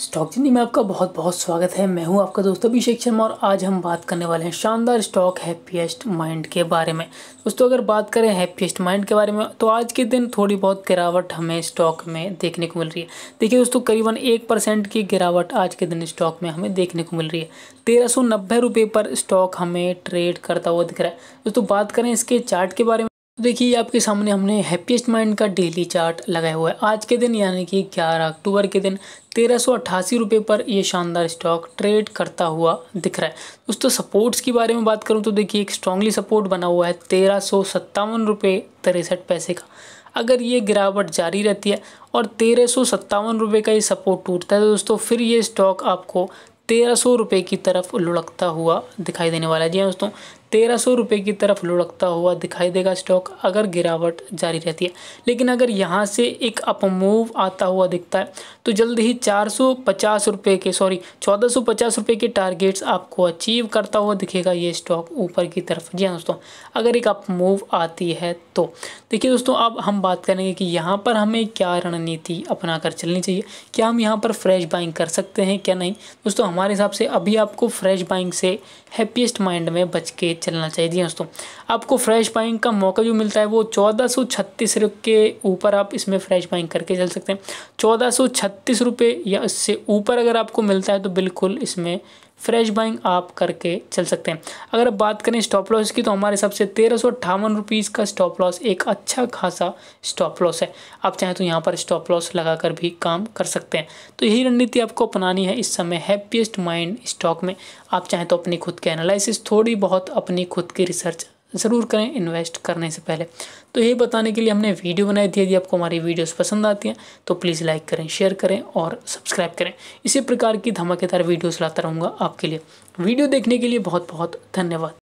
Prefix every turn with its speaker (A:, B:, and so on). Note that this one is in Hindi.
A: स्टॉक ज़िंदगी में आपका बहुत बहुत स्वागत है। मैं हूँ आपका दोस्त अभिषेक शर्मा और आज हम बात करने वाले हैं शानदार स्टॉक हैप्पीएस्ट माइंड के बारे में। दोस्तों, अगर बात करें हैप्पीएस्ट माइंड के बारे में तो आज के दिन थोड़ी बहुत गिरावट हमें स्टॉक में देखने को मिल रही है। देखिए दोस्तों, करीबन एक परसेंट की गिरावट आज के दिन स्टॉक में हमें देखने को मिल रही है। तेरह सौ नब्बे पर स्टॉक हमें ट्रेड करता हुआ दिख रहा है। दोस्तों, बात करें इसके चार्ट के बारे में तो देखिए, आपके सामने हमने हैप्पीएस्ट माइंड का डेली चार्ट लगाया हुआ है। आज के दिन, यानी कि 11 अक्टूबर के दिन, तेरह सौ अट्ठासी पर ये शानदार स्टॉक ट्रेड करता हुआ दिख रहा है। दोस्तों सपोर्ट्स की बारे में बात करूँ तो देखिए, एक स्ट्रांगली सपोर्ट बना हुआ है तेरह सौ सत्तावन रुपये तिरसठ पैसे का। अगर ये गिरावट जारी रहती है और तेरह सौ सत्तावन रुपये का ये सपोर्ट टूटता है तो दोस्तों, फिर ये स्टॉक आपको तेरह सौ रुपये की तरफ़ लुढ़कता हुआ दिखाई देने वाला है। जी हाँ दोस्तों तेरह सौ रुपये की तरफ़ लुढ़कता हुआ दिखाई देगा स्टॉक, अगर गिरावट जारी रहती है। लेकिन अगर यहाँ से एक अपमूव आता हुआ दिखता है तो जल्द ही चार सौ पचास रुपये के सॉरी चौदह सौ पचास रुपये के टारगेट्स आपको अचीव करता हुआ दिखेगा ये स्टॉक ऊपर की तरफ़। जी हाँ दोस्तों, अगर एक अपमूव आती है तो। देखिए दोस्तों, अब हम बात करेंगे कि यहाँ पर हमें क्या रणनीति अपना कर चलनी चाहिए। क्या हम यहाँ पर फ्रेश बाइंग कर सकते हैं क्या नहीं? दोस्तों, हमारे हिसाब से अभी आपको फ्रेश बाइंग से हैप्पीस्ट माइंड में बच के चलना चाहिए। जी दोस्तों, आपको फ्रेश बाइंग का मौका जो मिलता है वो चौदह सौ छत्तीस के ऊपर आप इसमें फ्रेश बाइंग करके चल सकते हैं। चौदह सौ छत्तीस रुपये या इससे ऊपर अगर आपको मिलता है तो बिल्कुल इसमें फ्रेश बाइंग आप करके चल सकते हैं। अगर आप बात करें स्टॉप लॉस की तो हमारे हिसाब से तेरह सौ अट्ठावन रुपीज़ का स्टॉप लॉस एक अच्छा खासा स्टॉप लॉस है। आप चाहें तो यहाँ पर स्टॉप लॉस लगाकर भी काम कर सकते हैं। तो यही रणनीति आपको अपनानी है इस समय हैप्पीएस्ट माइंड स्टॉक में। आप चाहें तो अपनी खुद के एनालिसिस थोड़ी बहुत अपनी खुद की रिसर्च ज़रूर करें इन्वेस्ट करने से पहले। तो ये बताने के लिए हमने वीडियो बनाई थी, यदि आपको हमारी वीडियोस पसंद आती हैं तो प्लीज़ लाइक करें शेयर करें और सब्सक्राइब करें। इसी प्रकार की धमाकेदार वीडियोस लाता रहूँगा आपके लिए। वीडियो देखने के लिए बहुत बहुत धन्यवाद।